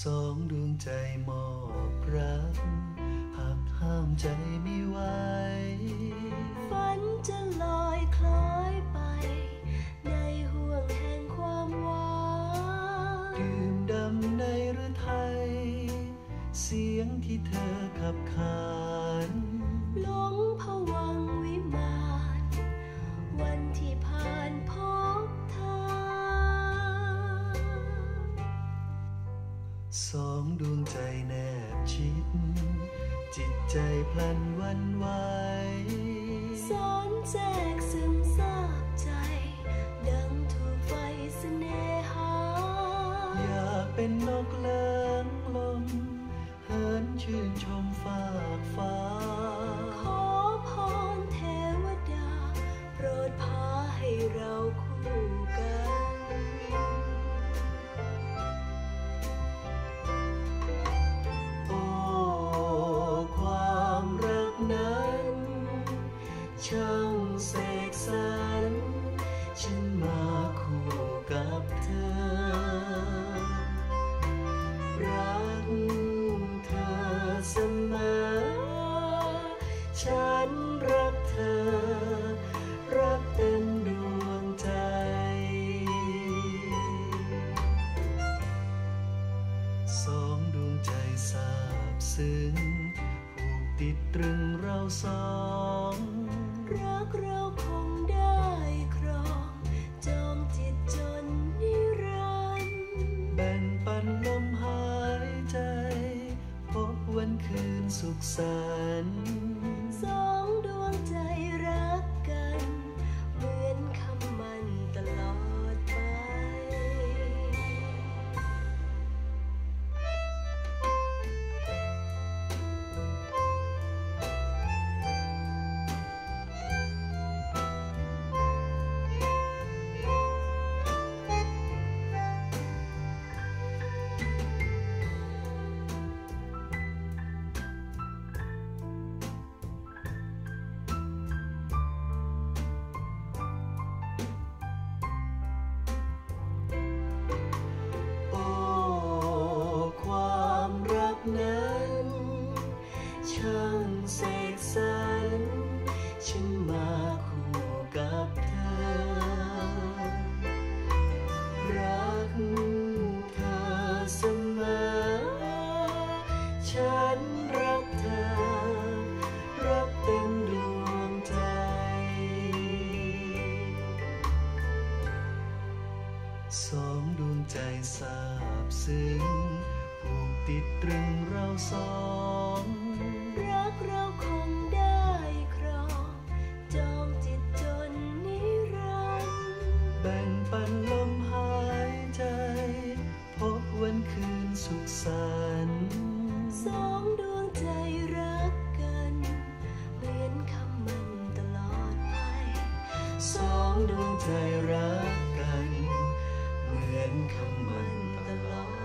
สองดวงใจมอบรักหักห้ามใจไม่ไหว สองดวงใจแนบชิด จิตใจพลันหวันไหวสอนแจกซึมซาบใจ ดังถูกไฟเสน่หา อยากเป็นนกเลิง ช่างเสกสรรฉันมาคู่กับเธอ รักเธอเสมอ ฉันรักเธอ รักเต็มดวงใจ สองดวงใจสาบซึ้งผูกติดตรึงเราสอง สุขสันต์ สองดวงใจสาบซึ้งผูกติดตรึงเราสองรักเราคงได้ครองจองจิตจนนิรันดร์แบ่งปันลมหายใจ พบวันคืนสุขสันต์สองดวงใจรักกันเวียนคำมันตลอดไปสองดวงใจรัก นคำมันตลอด